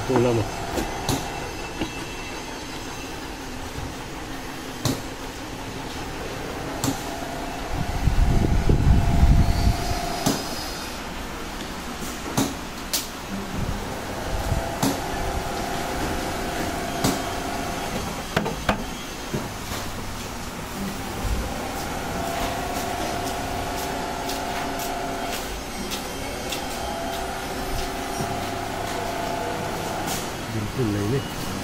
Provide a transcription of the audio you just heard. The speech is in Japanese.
Aku lama. बिल्कुल नहीं नहीं।